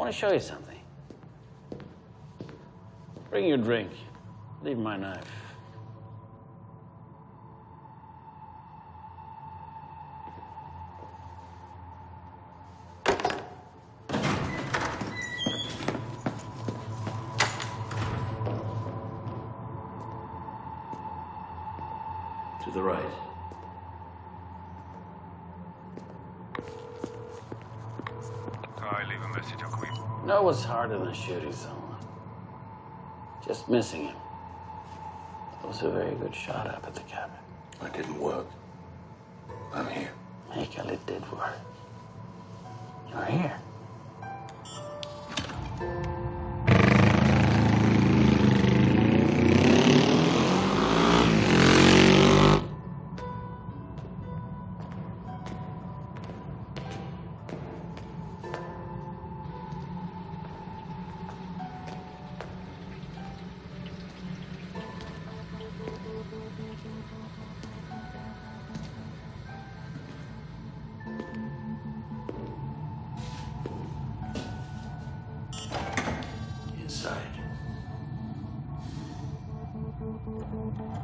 I want to show you something. Bring your drink. Leave my knife. To the right. I leave a message, Uncle Ian. No what's harder than shooting someone. Just missing him. That was a very good shot up at the cabin. It didn't work. I'm here. Mikael, it did work. You're here.